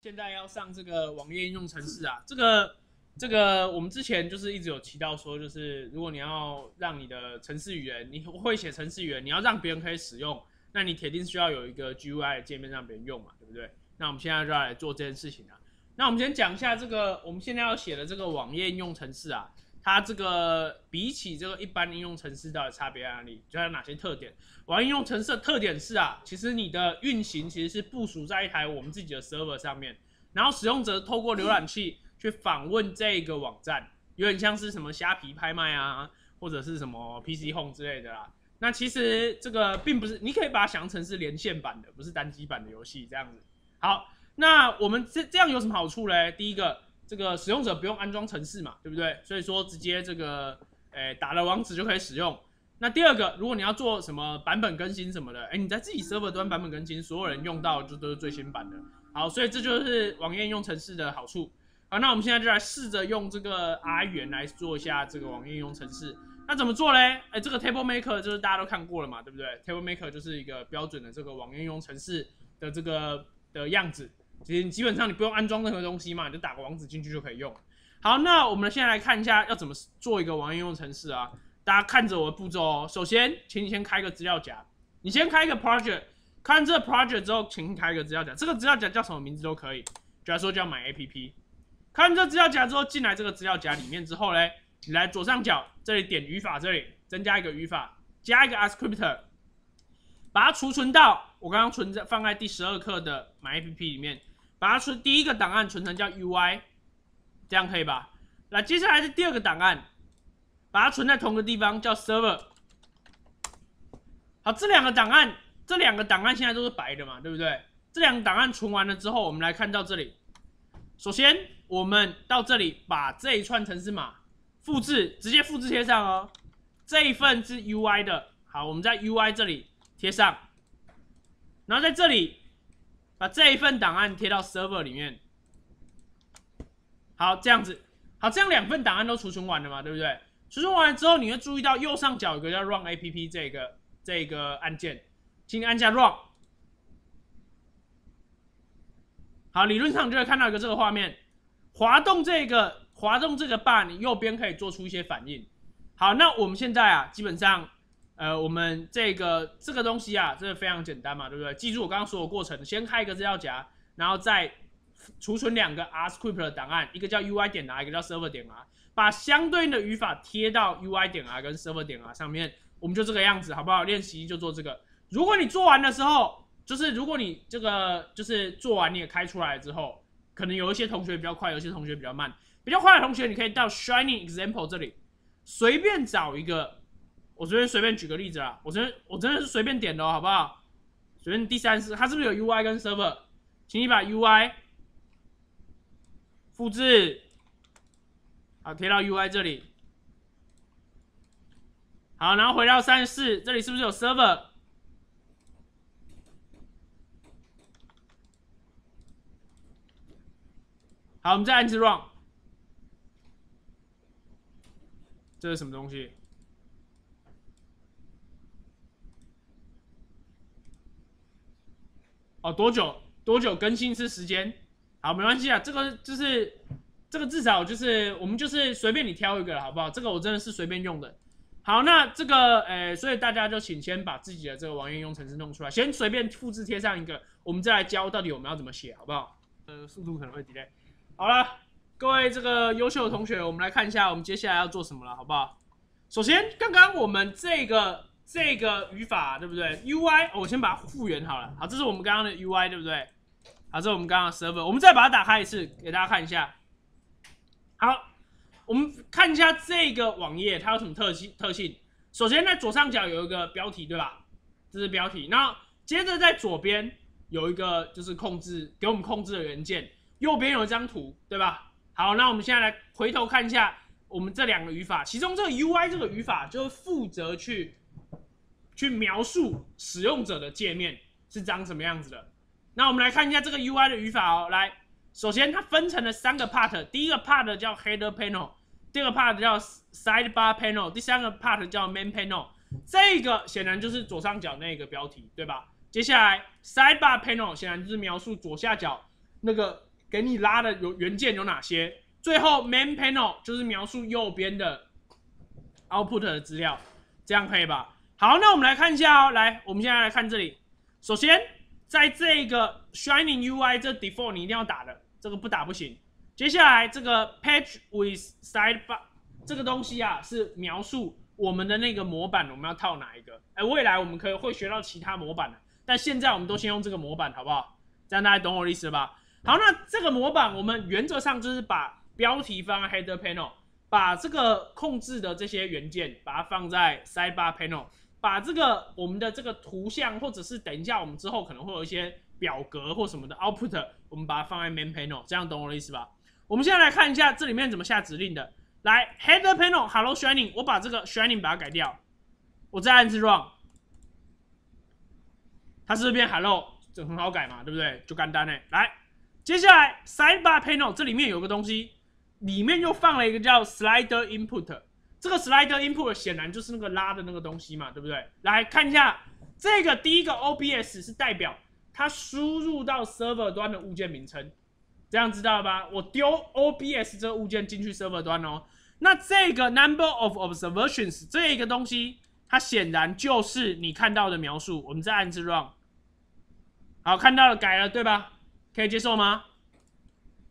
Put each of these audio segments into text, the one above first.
现在要上这个网页应用程式啊，这个这个我们之前就是一直有提到说，就是如果你要让你的程式语言，你会写程式语言，你要让别人可以使用，那你铁定需要有一个 GUI 界面让别人用嘛，对不对？那我们现在就要来做这件事情啊。那我们先讲一下这个我们现在要写的这个网页应用程式啊，它这个比起这个一般应用程式的差别在哪里？就有哪些特点？网页应用程式的特点是啊，其实你的运行其实是部署在一台我们自己的 server 上面，然后使用者透过浏览器去访问这个网站，有点像是什么虾皮拍卖啊，或者是什么 PC Home 之类的啦。那其实这个并不是，你可以把它想成是连线版的，不是单机版的游戏这样子。好。那我们这这样有什么好处嘞？第一个，这个使用者不用安装程式嘛，对不对？所以说直接这个，诶，打了网址就可以使用。那第二个，如果你要做什么版本更新什么的，诶，你在自己 server 端版本更新，所有人用到就都是最新版的。好，所以这就是网页应用程式的好处。好，那我们现在就来试着用这个 R 语言来做一下这个网页应用程式。那怎么做嘞？诶，这个 Table Maker 就是大家都看过了嘛，对不对？Table Maker 就是一个标准的这个网页应用程式的这个的样子。其实基本上你不用安装任何东西嘛，你就打个网址进去就可以用。好，那我们现在来看一下要怎么做一个网页应用程式啊。大家看着我的步骤哦。首先，请你先开个资料夹，你先开一个 project，看这个 project 之后，请你开一个资料夹。这个资料夹叫什么名字都可以，假如说叫买 app。看这资料夹之后，进来这个资料夹里面之后嘞，你来左上角这里点语法，这里增加一个语法，加一个 ascript，把它储存到我刚刚存在放在第十二课的买 app 里面。把它存第一个档案存成叫 UI，这样可以吧？那接下来是第二个档案，把它存在同个地方叫 Server。好，这两个档案，这两个档案现在都是白的嘛，对不对？这两个档案存完了之后，我们来看到这里。首先，我们到这里把这一串程式码复制，直接复制贴上哦。这一份是 UI 的，好，我们在 UI 这里贴上，然后在这里。把这一份档案贴到 server 里面，好，这样子，好，这样两份档案都储存完了嘛，对不对？储存完了之后，你会注意到右上角有个叫 run app 这个这个按键，请你按下 run。好，理论上就会看到一个这个画面，滑动这个滑动这个 bar，你右边可以做出一些反应。好，那我们现在啊，基本上。呃，我们这个这个东西啊，这个非常简单嘛，对不对？记住我刚刚说的过程，先开一个资料夹，然后再储存两个 R script 的档案，一个叫 UI 点 R，一个叫 Server 点 R，把相对应的语法贴到 UI 点 R 跟 Server 点 R 上面，我们就这个样子，好不好？练习就做这个。如果你做完的时候，就是如果你这个就是做完你也开出来之后，可能有一些同学比较快，有些同学比较慢。比较快的同学，你可以到 Shining Example 这里，随便找一个。我这边随便举个例子啊，我真我真的是随便点的，好不好？随便第三是，它是不是有 UI 跟 Server？请你把 UI 复制，好贴到 UI 这里。好，然后回到三十四，这里是不是有 Server？好，我们再按次 Run。这是什么东西？多久？多久更新一次时间？好，没关系啊，这个就是这个至少就是我们就是随便你挑一个，好不好？这个我真的是随便用的。好，那这个诶，所以大家就请先把自己的这个网页用程式弄出来，先随便复制贴上一个，我们再来教到底我们要怎么写，好不好？呃，速度可能会 delay。好了，各位这个优秀的同学，我们来看一下我们接下来要做什么了，好不好？首先，刚刚我们这个。这个语法对不对？UI，我先把它复原好了。好，这是我们刚刚的 UI，对不对？好，这是我们刚刚的 server。我们再把它打开一次，给大家看一下。好，我们看一下这个网页它有什么特性？特性。首先在左上角有一个标题，对吧？这是标题。那接着在左边有一个就是控制，给我们控制的元件。右边有一张图，对吧？好，那我们现在来回头看一下我们这两个语法，其中这个 UI 这个语法就是负责去。去描述使用者的界面是长什么样子的。那我们来看一下这个 UI 的语法哦。来，首先它分成了三个 part，第一个 part 叫 header panel，第二个 part 叫 sidebar panel，第三个 part 叫 main panel。这个显然就是左上角那个标题，对吧？接下来 sidebar panel 显然就是描述左下角那个给你拉的有元件有哪些。最后 main panel 就是描述右边的 output 的资料，这样可以吧？好，那我们来看一下哦。来，我们现在来看这里。首先，在这个 Shining UI 这 default 你一定要打的，这个不打不行。接下来这个 page with sidebar 这个东西啊，是描述我们的那个模板我们要套哪一个。哎，未来我们可以会学到其他模板的，但现在我们都先用这个模板，好不好？这样大家懂我的意思了吧？好，那这个模板我们原则上就是把标题放在 header panel，把这个控制的这些元件把它放在 sidebar panel。把这个我们的这个图像，或者是等一下我们之后可能会有一些表格或什么的 output，我们把它放在 main panel，这样懂我的意思吧？我们现在来看一下这里面怎么下指令的。来 header panel hello shining，我把这个 shining 把它改掉，我再按一次 run，它是不是变 hello？这很好改嘛，对不对？就简单嘞。来，接下来 sidebar panel 这里面有个东西，里面又放了一个叫 slider input。这个 slider input 显然就是那个拉的那个东西嘛，对不对？来看一下这个第一个 OBS 是代表它输入到 server 端的物件名称，这样知道了吧？我丢 OBS 这个物件进去 server 端哦。那这个 number of observations 这一个东西，它显然就是你看到的描述。我们再按次 run，好，看到了，改了，对吧？可以接受吗？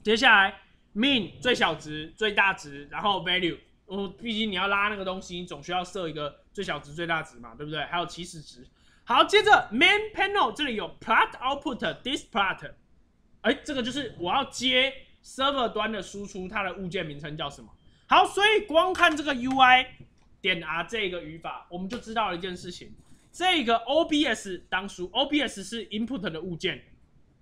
接下来 mean 最小值、最大值，然后 value。哦，毕竟你要拉那个东西，你总需要设一个最小值、最大值嘛，对不对？还有起始值。好，接着 main panel 这里有 plot output this plot，哎，这个就是我要接 server 端的输出，它的物件名称叫什么？好，所以光看这个 UI 点 R 这个语法，我们就知道了一件事情：这个 OBS 当初 OBS 是 input 的物件，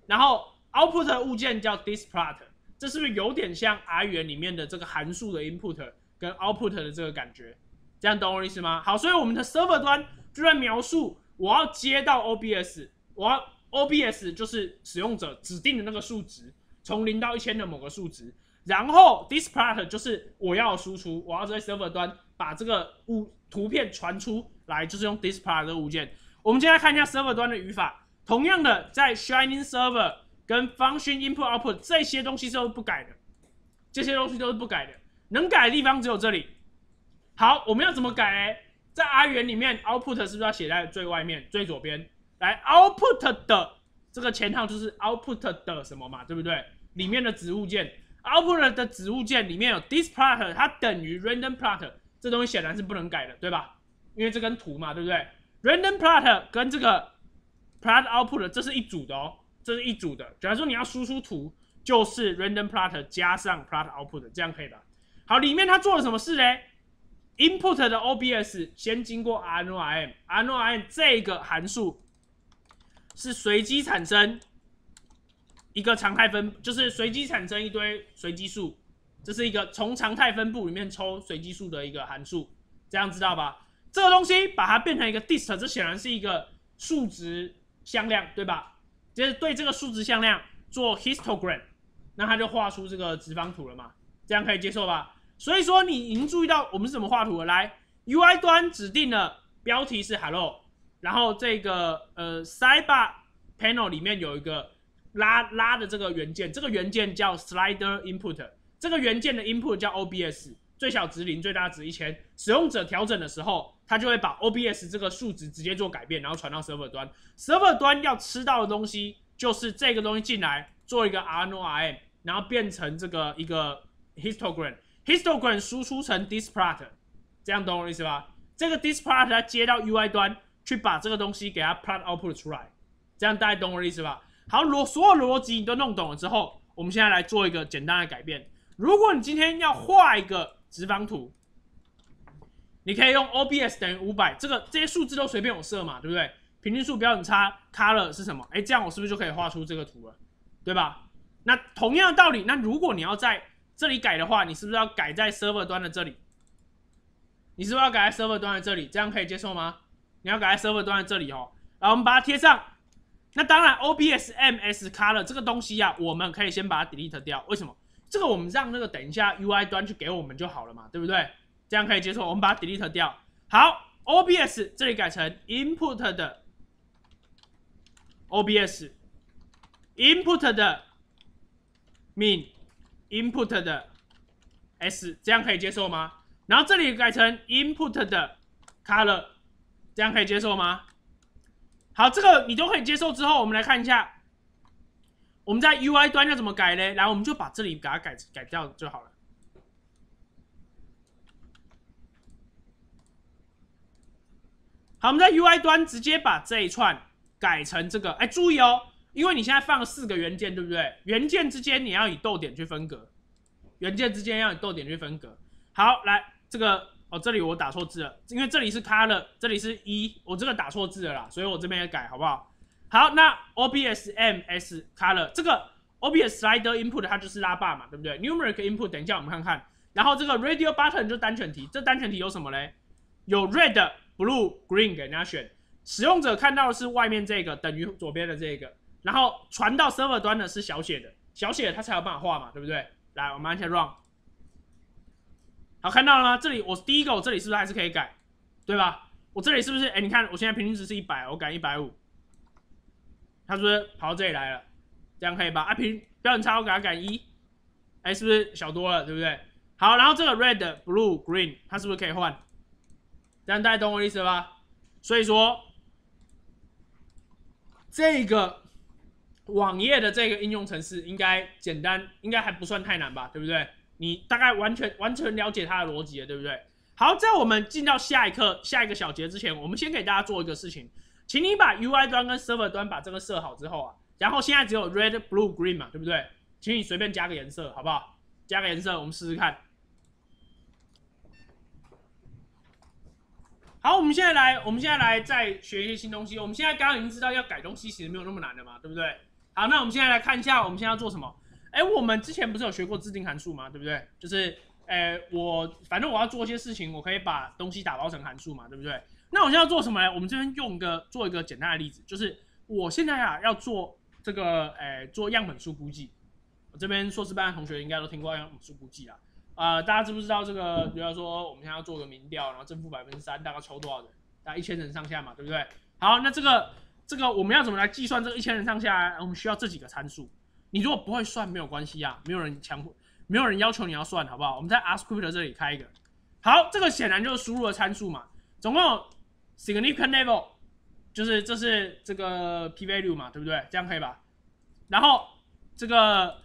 然后 output 的物件叫 this plot，这是不是有点像 R 语言里面的这个函数的 input？跟 output 的这个感觉，这样懂我意思吗？好，所以我们的 server 端就在描述我要接到 OBS，我要 OBS 就是使用者指定的那个数值，从零到一千的某个数值，然后 display 就是我要输出，我要在 server 端把这个物图片传出来，就是用 display 的物件。我们现在看一下 server 端的语法，同样的在 shining server 跟 function input output 这些东西是不改的，这些东西都是不改的。能改的地方只有这里。好，我们要怎么改呢？在 R 源里面，output 是不是要写在最外面、最左边？来，output 的这个前号就是 output 的什么嘛，对不对？里面的子物件，output 的子物件里面有 this plot，它等于 random plot，这东西显然是不能改的，对吧？因为这根图嘛，对不对？random plot 跟这个 plot output 这是一组的哦，这是一组的。假如说你要输出图，就是 random plot 加上 plot output，这样可以吧？好，里面它做了什么事呢？Input 的 OBS 先经过 RNORM，RNORM 这个函数是随机产生一个常态分，就是随机产生一堆随机数，这是一个从常态分布里面抽随机数的一个函数，这样知道吧？这个东西把它变成一个 dist，这显然是一个数值向量，对吧？就是对这个数值向量做 histogram，那它就画出这个直方图了嘛？这样可以接受吧？所以说你已经注意到我们是怎么画图的。来，UI 端指定的标题是 Hello，然后这个呃 Sidebar Panel 里面有一个拉拉的这个元件，这个元件叫 Slider Input，这个元件的 Input 叫 OBS，最小值零，最大值一千。使用者调整的时候，它就会把 OBS 这个数值直接做改变，然后传到 Server 端。Server 端要吃到的东西就是这个东西进来做一个 RNORM，然后变成这个一个 Histogram。Histogram 输出成 displot，这样懂我意思吧？这个 displot 它接到 UI 端去把这个东西给它 plot output 出来，这样大家懂我意思吧？好，逻所有逻辑你都弄懂了之后，我们现在来做一个简单的改变。如果你今天要画一个直方图，你可以用 OBS 等于五百，这个这些数字都随便我设嘛，对不对？平均数标准差 color 是什么？哎，这样我是不是就可以画出这个图了？对吧？那同样的道理，那如果你要在这里改的话，你是不是要改在 server 端的这里？你是不是要改在 server 端的这里？这样可以接受吗？你要改在 server 端的这里哦。然后我们把它贴上。那当然，OBS MS Color 这个东西呀，我们可以先把它 delete 掉。为什么？这个我们让那个等一下 UI 端去给我们就好了嘛，对不对？这样可以接受。我们把它 delete 掉。好，OBS 这里改成 Input 的 OBS，Input 的 min input 的 s，这样可以接受吗？然后这里改成 input 的 color，这样可以接受吗？好，这个你都可以接受之后，我们来看一下，我们在 UI 端要怎么改呢？来，我们就把这里给它改改掉就好了。好，我们在 UI 端直接把这一串改成这个。哎，注意哦，因为你现在放了四个元件，对不对？元件之间你要以逗点去分隔，元件之间要以逗点去分隔。好，来这个。哦，这里我打错字了，因为这里是 color，这里是一，我这个打错字了啦，所以我这边也改，好不好？好，那 OBS MS color 这个 OBS slider input 它就是拉霸嘛，对不对？Numeric input 等一下我们看看，然后这个 Radio button 就单选题，这单选题有什么嘞？有 red、blue、green 给人家选，使用者看到的是外面这个等于左边的这个，然后传到 server 端的是小写的，小写的它才有办法画嘛，对不对？来，我们按下 run。好，看到了吗？这里我第一个，我这里是不是还是可以改，对吧？我这里是不是？哎，你看我现在平均值是一百，我改一百五，它是不是跑到这里来了？这样可以吧？啊，平标准差我给它改一，哎，是不是小多了？对不对？好，然后这个 red、blue、green 它是不是可以换？这样大家懂我意思吧？所以说，这个网页的这个应用程式应该简单，应该还不算太难吧？对不对？你大概完全完全了解它的逻辑了，对不对？好，在我们进到下一课下一个小节之前，我们先给大家做一个事情，请你把 UI 端跟 Server 端把这个设好之后啊，然后现在只有 Red、Blue、Green 嘛，对不对？请你随便加个颜色，好不好？加个颜色，我们试试看。好，我们现在来，我们现在来再学一些新东西。我们现在刚刚已经知道要改东西其实没有那么难的嘛，对不对？好，那我们现在来看一下，我们现在要做什么？哎，我们之前不是有学过自定函数吗？对不对？就是，哎，我反正我要做一些事情，我可以把东西打包成函数嘛，对不对？那我现在要做什么呢？我们这边用一个做一个简单的例子，就是我现在啊要做这个，哎，做样本数估计。我这边硕士班的同学应该都听过样本数估计啦。啊，大家知不知道这个？比如说我们现在要做个民调，然后正负百分之三，大概抽多少人？大概一千人上下嘛，对不对？好，那这个这个我们要怎么来计算这个一千人上下？我们需要这几个参数。你如果不会算没有关系啊，没有人强迫，没有人要求你要算，好不好？我们在 AskScript 这里开一个，好，这个显然就是输入的参数嘛，总共有 significant level，就是这是这个 p value 嘛，对不对？这样可以吧？然后这个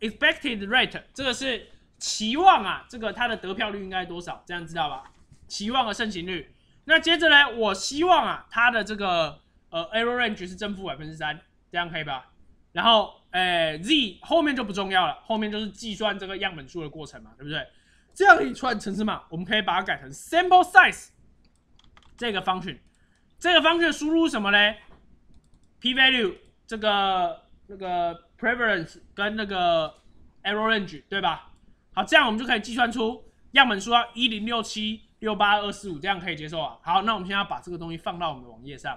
expected rate，这个是期望啊，这个它的得票率应该多少？这样知道吧？期望的盛行率。那接着呢，我希望啊，它的这个呃 error range 是正负百分之三，这样可以吧？然后。哎，z 后面就不重要了，后面就是计算这个样本数的过程嘛，对不对？这样一串程式码，我们可以把它改成 sample size 这个 function，这个 function 输入什么嘞？p value 这个那个 prevalence 跟那个 error range 对吧？好，这样我们就可以计算出样本数要一零六七六八二四五，这样可以接受啊。好，那我们现在把这个东西放到我们的网页上，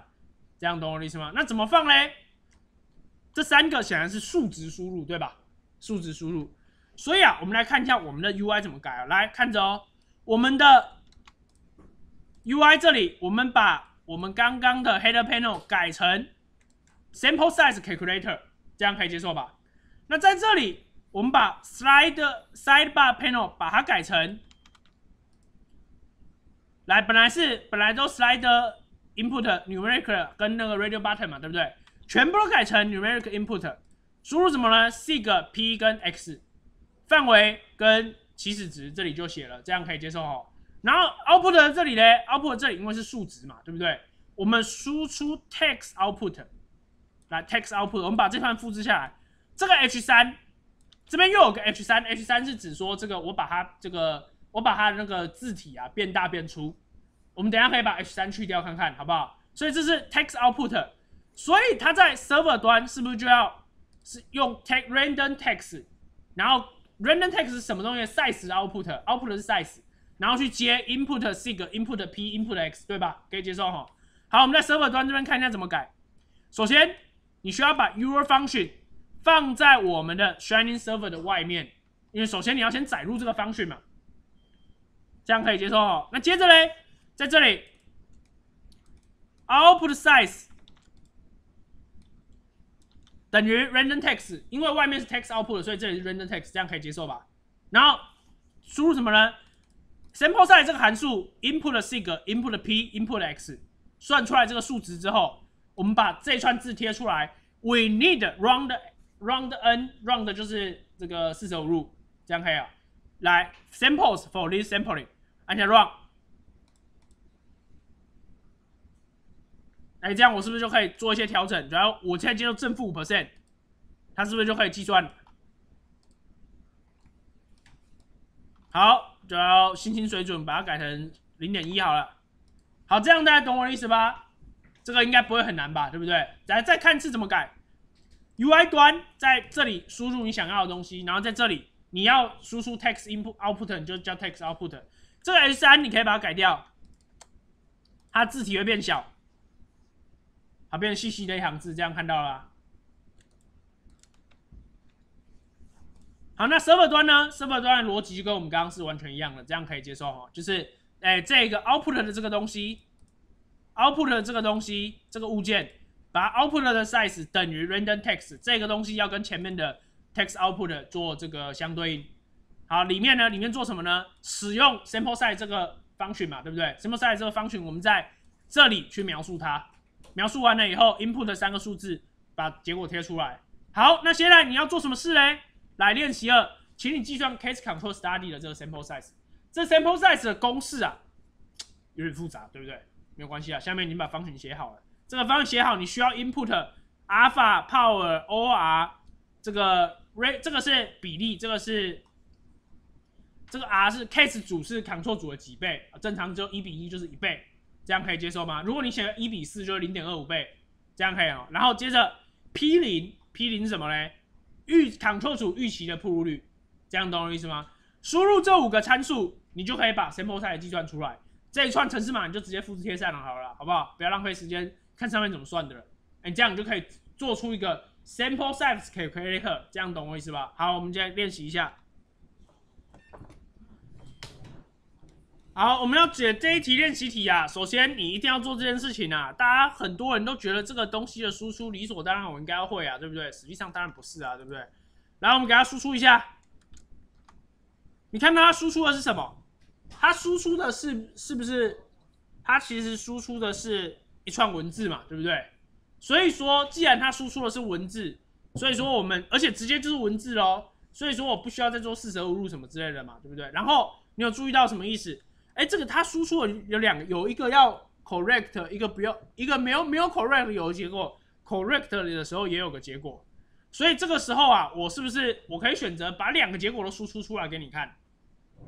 这样懂我的意思吗？那怎么放嘞？这三个显然是数值输入，对吧？数值输入，所以啊，我们来看一下我们的 UI 怎么改啊？来看着哦，我们的 UI 这里，我们把我们刚刚的 Header Panel 改成 Sample Size Calculator，这样可以接受吧？那在这里，我们把 Slide Sidebar Panel 把它改成，来，本来是本来都 Slide Input Numeric 跟那个 Radio Button 嘛，对不对？全部都改成 numeric input，输入什么呢？sig p 跟 x，范围跟起始值这里就写了，这样可以接受哦。然后 output 这里呢，output 这里因为是数值嘛，对不对？我们输出 text output，来 text output，我们把这段复制下来。这个 h 三这边又有个 h 三，h 三是指说这个我把它这个我把它那个字体啊变大变粗。我们等下可以把 h 三去掉看看好不好？所以这是 text output。所以它在 server 端是不是就要是用 take random text，然后 random text 是什么东西？size output，output 是 size，然后去接 input sig，input p，input x，对吧？可以接受哈。好，我们在 server 端这边看一下怎么改。首先，你需要把 your function 放在我们的 shining server 的外面，因为首先你要先载入这个 function 嘛，这样可以接受哦。那接着嘞，在这里 output size。等于 random text，因为外面是 text output，所以这里是 random text，这样可以接受吧？然后输入什么呢？sample size 这个函数 input sig input p input x，算出来这个数值之后，我们把这串字贴出来。We need round round n round 就是这个四舍五入，这样可以啊。来 samples for this sampling，按下 run。哎，这样我是不是就可以做一些调整？然后我现在接受正负五 percent，它是不是就可以计算？好，就要心情水准把它改成零点一好了。好，这样大家懂我的意思吧？这个应该不会很难吧？对不对？来，再看次怎么改。UI 端在这里输入你想要的东西，然后在这里你要输出 text input output，你就叫 text output。这个 S 三你可以把它改掉，它字体会变小。变细细的一行字，这样看到了。好，那 server 端呢？server 端的逻辑就跟我们刚刚是完全一样的，这样可以接受哈。就是，哎，这个 output 的这个东西，output 的这个东西，这个物件，把 output 的 size 等于 random text，这个东西要跟前面的 text output 做这个相对应。好，里面呢，里面做什么呢？使用 sample size 这个 function 嘛，对不对？sample size 这个 function 我们在这里去描述它。描述完了以后，input 三个数字，把结果贴出来。好，那现在你要做什么事嘞？来练习二，请你计算 case control study 的这个 sample size。这 sample size 的公式啊，有点复杂，对不对？没有关系啊，下面你把方程写好了。这个方程写好，你需要 input alpha power or 这个 rate，这个是比例，这个是这个 r 是 case 组是 control 组的几倍？正常只有一比一，就是一倍。这样可以接受吗？如果你写一比四，就是零点二五倍，这样可以哦。然后接着 P 零，P 零是什么嘞？预 control 组预期的铺入率，这样懂我意思吗？输入这五个参数，你就可以把 sample size 计算出来。这一串程式码你就直接复制贴上了，好了，好不好？不要浪费时间看上面怎么算的了。哎，这样你就可以做出一个 sample size calculator，这样懂我意思吧？好，我们再练习一下。好，我们要解这一题练习题啊。首先，你一定要做这件事情啊。大家很多人都觉得这个东西的输出理所当然，我应该要会啊，对不对？实际上当然不是啊，对不对？来，我们给它输出一下。你看到它输出的是什么？它输出的是是不是？它其实输出的是一串文字嘛，对不对？所以说，既然它输出的是文字，所以说我们而且直接就是文字喽。所以说我不需要再做四舍五入什么之类的嘛，对不对？然后你有注意到什么意思？哎，这个它输出了有两个，有一个要 correct，一个不要，一个没有没有 correct 有结果，correct 的时候也有个结果，所以这个时候啊，我是不是我可以选择把两个结果都输出出来给你看？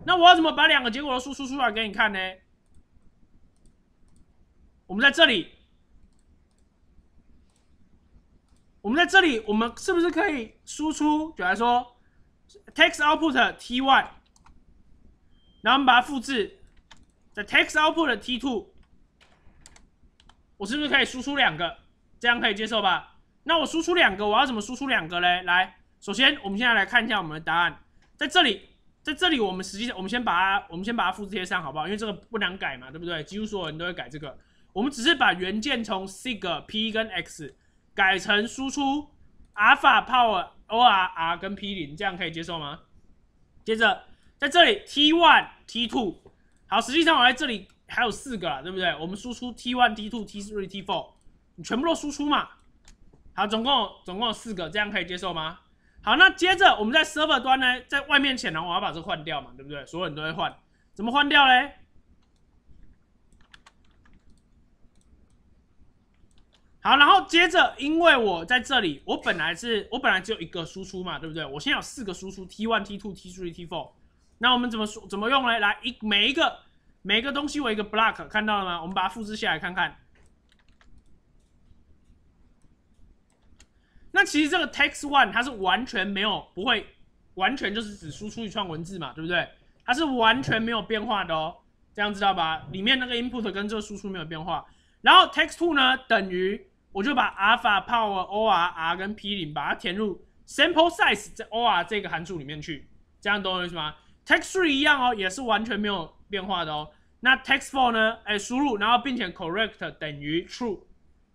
那我要怎么把两个结果都输出出来给你看呢？我们在这里，我们在这里，我们是不是可以输出？比如说，text output t one，然后我们把它复制。The text output 的 t two，我是不是可以输出两个？这样可以接受吧？那我输出两个，我要怎么输出两个嘞？来，首先我们现在来看一下我们的答案，在这里，在这里我们实际上我们先把它，我们先把它复制贴上，好不好？因为这个不难改嘛，对不对？几乎所有人都会改这个。我们只是把元件从 sig p 跟 x 改成输出 alpha power or r 跟 p 零，这样可以接受吗？接着在这里 t one t two。好，实际上我在这里还有四个，对不对？我们输出 t one、t two、t three、t four，你全部都输出嘛。好，总共总共有四个，这样可以接受吗？好，那接着我们在 server 端呢，在外面潜呢，我要把这换掉嘛，对不对？所有人都会换，怎么换掉嘞？好，然后接着，因为我在这里，我本来是我本来只有一个输出嘛，对不对？我现在有四个输出 t one、t two、t three、t four。那我们怎么说？怎么用呢？来一每一个每一个东西为一个 block，看到了吗？我们把它复制下来看看。那其实这个 text one 它是完全没有不会完全就是只输出一串文字嘛，对不对？它是完全没有变化的哦，这样知道吧？里面那个 input 跟这个输出没有变化。然后 text two 呢等于我就把 alpha power or r 跟 p 零把它填入 sample size 在 or 这个函数里面去，这样懂我意思吗？text three 一样哦，也是完全没有变化的哦。那 text four 呢？哎，输入，然后并且 correct 等于 true，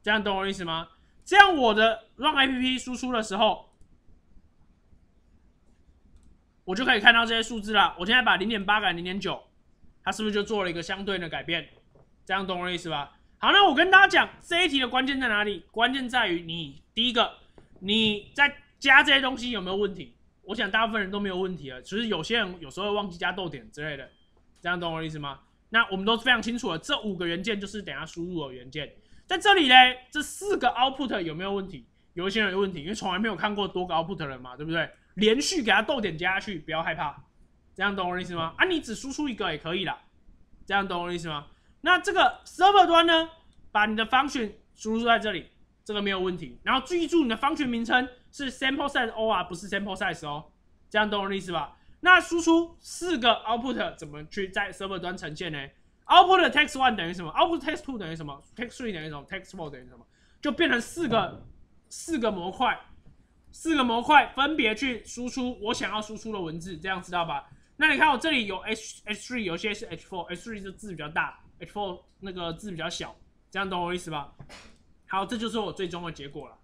这样懂我意思吗？这样我的 run app 输出的时候，我就可以看到这些数字了。我现在把零点八改零点九，它是不是就做了一个相对应的改变？这样懂我意思吧？好，那我跟大家讲这一题的关键在哪里？关键在于你第一个，你在加这些东西有没有问题？我想大部分人都没有问题了，只是有些人有时候会忘记加逗点之类的，这样懂我的意思吗？那我们都是非常清楚的，这五个元件就是等下输入的元件。在这里呢，这四个 output 有没有问题？有一些人有问题，因为从来没有看过多个 output 的嘛，对不对？连续给他逗点加下去，不要害怕，这样懂我的意思吗？啊，你只输出一个也可以啦，这样懂我的意思吗？那这个 server 端呢，把你的 function 输入在这里，这个没有问题。然后记住你的 function 名称是 sample size or 不是 sample size 哦，这样懂我的意思吧？那输出四个 output 怎么去在 server 端呈现呢？Output text one 等于什么？Output text two 等于什么？Text three 等于什么？Text four 等于什么？就变成四个四个模块，四个模块分别去输出我想要输出的文字，这样知道吧？那你看我这里有 H H three，有些是 H four，H three 的字比较大，H four 那个字比较小，这样懂我意思吧？好，这就是我最终的结果了。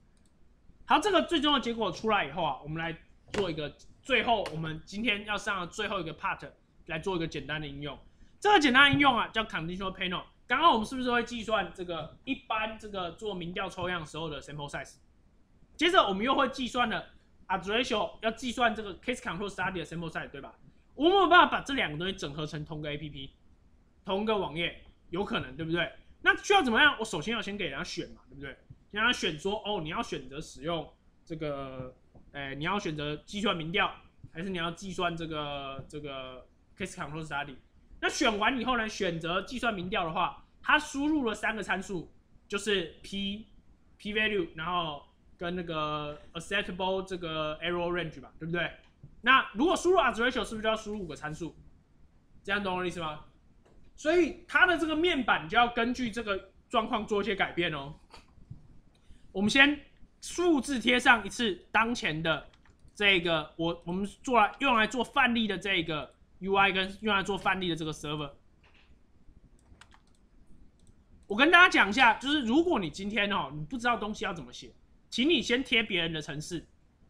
好，这个最终的结果出来以后啊，我们来做一个最后我们今天要上的最后一个 part 来做一个简单的应用。这个简单应用啊，叫 conditional panel。刚刚我们是不是会计算这个一般这个做民调抽样时候的 sample size？接着我们又会计算了 address 要计算这个 case control study 的 sample size，对吧？我们有办法把这两个东西整合成同个 app，同个网页，有可能，对不对？那需要怎么样？我首先要先给人家选嘛，对不对？让他选说，哦，你要选择使用这个，哎，你要选择计算民调，还是你要计算这个这个 case control study？那选完以后呢？选择计算民调的话，它输入了三个参数，就是 p p value，然后跟那个 acceptable 这个 error range 吧，对不对？那如果输入 odds ratio，是不是就要输入五个参数？这样懂我的意思吗？所以它的这个面板就要根据这个状况做一些改变哦。我们先数字贴上一次当前的这个，我我们做来用来做范例的这个。UI 跟用来做范例的这个 server，我跟大家讲一下，就是如果你今天哦，你不知道东西要怎么写，请你先贴别人的程式，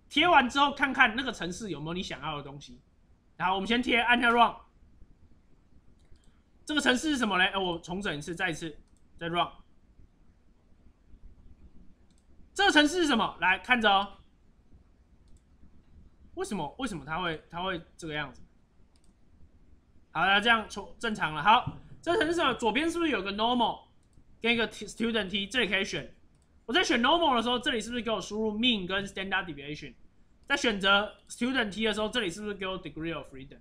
贴完之后看看那个程式有没有你想要的东西。然后我们先贴，按下 Run。这个程式是什么嘞？哎，我重整一次，再一次，再 Run。这个城市是什么？来看着哦。为什么？为什么它会它会这个样子？好了，这样从正常了。好，这程式什么？左边是不是有个 normal 跟一个 student t？这里可以选。我在选 normal 的时候，这里是不是给我输入 mean 跟 standard deviation？在选择 student t 的时候，这里是不是给我 degree of freedom？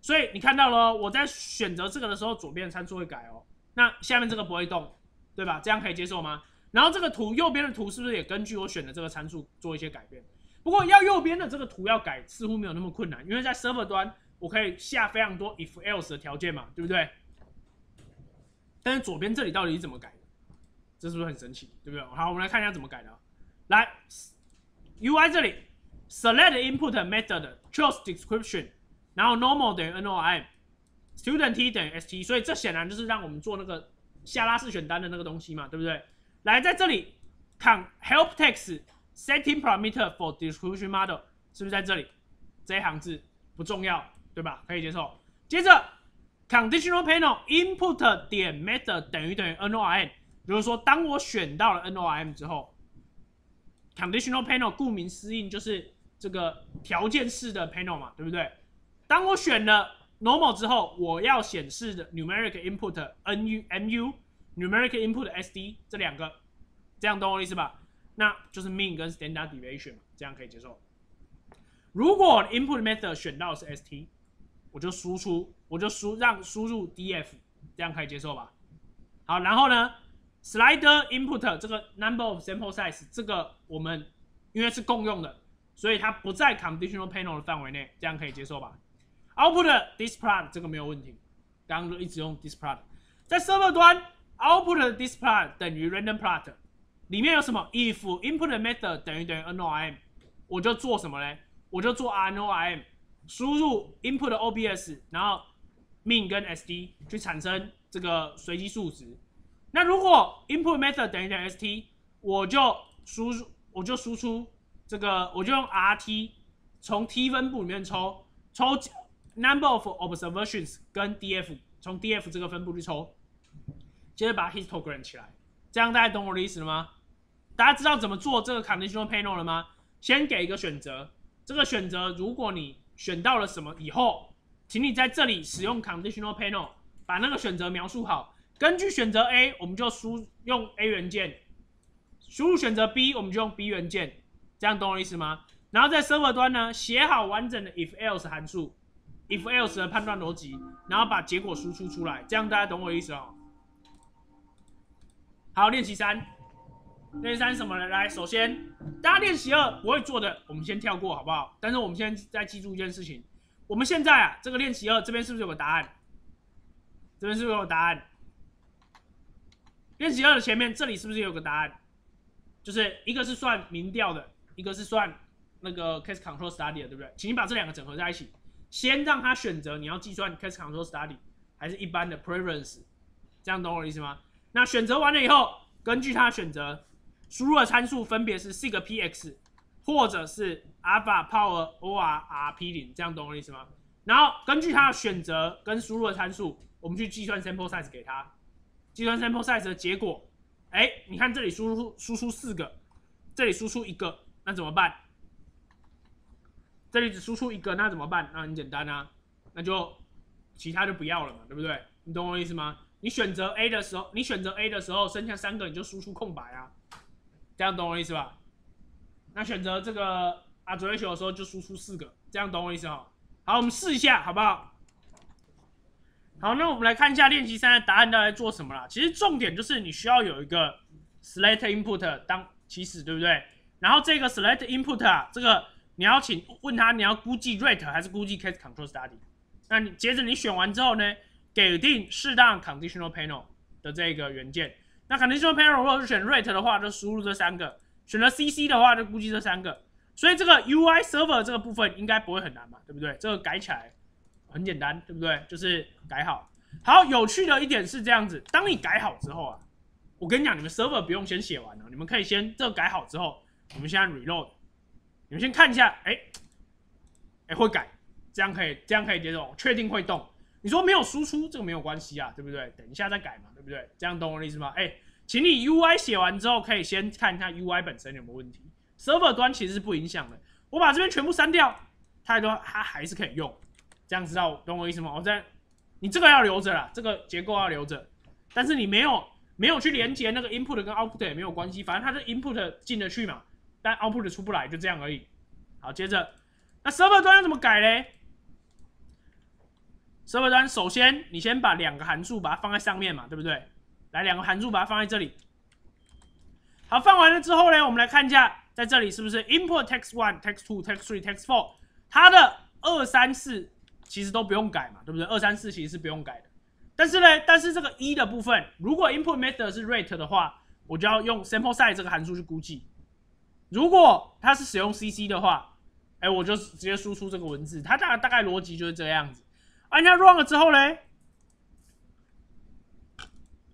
所以你看到了，我在选择这个的时候，左边的参数会改哦。那下面这个不会动，对吧？这样可以接受吗？然后这个图右边的图是不是也根据我选的这个参数做一些改变？不过要右边的这个图要改，似乎没有那么困难，因为在 server 端。我可以下非常多 if else 的条件嘛，对不对？但是左边这里到底是怎么改？这是不是很神奇？对不对？好，我们来看一下怎么改的。来，UI 这里 select input method choose description，然后 normal 等于 norm，student t 等于 st，所以这显然就是让我们做那个下拉式选单的那个东西嘛，对不对？来，在这里看 help text setting parameter for description model，是不是在这里？这一行字不重要。对吧？可以接受。接着，conditional panel input 点 method 等于等于 norm，就是说，当我选到了 norm 之后，conditional panel 顾名思义就是这个条件式的 panel 嘛，对不对？当我选了 normal 之后，我要显示的 numeric input nu mu numeric input sd 这两个，这样懂我意思吧？那就是 mean 跟 standard deviation 嘛，这样可以接受。如果 input method 选到是 st。我就输出，我就输让输入 df，这样可以接受吧？好，然后呢，slider input 这个 number of sample size 这个我们因为是共用的，所以它不在 conditional panel 的范围内，这样可以接受吧？output display 这个没有问题，刚刚一直用 display，在 server 端 output display 等于 random plot，里面有什么？if input method 等于等于 norm，我就做什么嘞？我就做 norm。输入 input obs，然后 mean 跟 sd 去产生这个随机数值。那如果 input method 等于等于 st，我就输入，我就输出这个，我就用 RT 从 T 分布里面抽抽 number of observations 跟 DF 从 DF 这个分布去抽，接着把 histogram 起来，这样大家懂我的意思了吗？大家知道怎么做这个 conditional panel 了吗？先给一个选择，这个选择如果你选到了什么以后，请你在这里使用 conditional panel 把那个选择描述好。根据选择 A，我们就输用 A 元件；输入选择 B，我们就用 B 元件。这样懂我意思吗？然后在 server 端呢，写好完整的 if else 函数，if else 的判断逻辑，然后把结果输出出来。这样大家懂我的意思哦。好，练习三，练习三什么呢？来，首先大家练习二不会做的，我们先跳过好不好？但是我们现在再记住一件事情，我们现在啊，这个练习二这边是不是有个答案？这边是不是有答案？练习二的前面这里是不是有个答案？就是一个是算民调的，一个是算那个 case control study 的，对不对？请你把这两个整合在一起，先让他选择你要计算 case control study 还是一般的 preference，这样懂我的意思吗？那选择完了以后，根据他选择输入的参数分别是 sig px 或者是 alpha power or rp 零，这样懂我意思吗？然后根据他的选择跟输入的参数，我们去计算 sample size 给他。计算 sample size 的结果，哎，你看这里输出输出四个，这里输出一个，那怎么办？这里只输出一个，那怎么办？那很简单啊，那就其他就不要了嘛，对不对？你懂我意思吗？你选择 A 的时候，你选择 A 的时候，剩下三个你就输出空白啊，这样懂我意思吧？那选择这个 a d r e s s 的时候就输出四个，这样懂我意思哦？好，我们试一下，好不好？好，那我们来看一下练习三的答案，到底做什么啦？其实重点就是你需要有一个 select input 当起始，对不对？然后这个 select input 啊，这个你要请问他，你要估计 rate 还是估计 case control study？那你接着你选完之后呢，给定适当 conditional panel 的这个元件。那 conditional panel 如果是选 rate 的话，就输入这三个；选择 CC 的话，就估计这三个。所以这个 UI server 这个部分应该不会很难嘛，对不对？这个改起来。很简单，对不对？就是改好。好，有趣的一点是这样子：当你改好之后啊，我跟你讲，你们 server 不用先写完了，你们可以先这个改好之后，我们现在 reload，你们先看一下，哎，哎会改，这样可以，这样可以接受，确定会动。你说没有输出，这个没有关系啊，对不对？等一下再改嘛，对不对？这样懂我的意思吗？哎，请你 UI 写完之后，可以先看一下 UI 本身有没有问题。server 端其实是不影响的，我把这边全部删掉，它都它还是可以用。这样知道懂我意思吗？我在，你这个要留着啦，这个结构要留着，但是你没有没有去连接那个 input 跟 output 也没有关系，反正它的 input 进得去嘛，但 output 出不来，就这样而已。好，接着，那 server 端要怎么改嘞？server 端首先你先把两个函数把它放在上面嘛，对不对？来，两个函数把它放在这里。好，放完了之后呢，我们来看一下，在这里是不是 input text one text two text three text four，它的二三四。其实都不用改嘛，对不对？二三四其实是不用改的，但是呢，但是这个一的部分，如果 input method 是 rate 的话，我就要用 sample size 这个函数去估计。如果它是使用 cc 的话，哎，我就直接输出这个文字，它大大概逻辑就是这样子。按下 run 了之后嘞，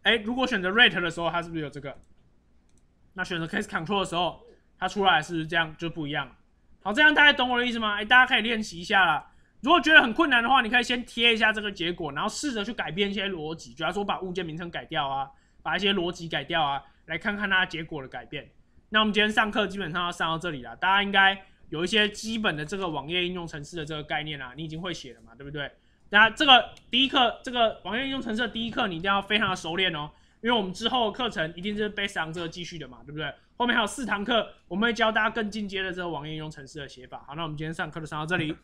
哎，如果选择 rate 的时候，它是不是有这个？那选择 case control 的时候，它出来是不是这样就不一样？好，这样大家懂我的意思吗？哎，大家可以练习一下啦。如果觉得很困难的话，你可以先贴一下这个结果，然后试着去改变一些逻辑，比如说把物件名称改掉啊，把一些逻辑改掉啊，来看看它结果的改变。那我们今天上课基本上要上到这里了，大家应该有一些基本的这个网页应用程式的这个概念啊，你已经会写了嘛，对不对？那这个第一课，这个网页应用程式的第一课，你一定要非常的熟练哦，因为我们之后课程一定是 based on 这个继续的嘛，对不对？后面还有四堂课，我们会教大家更进阶的这个网页应用程式的写法。好，那我们今天上课就上到这里。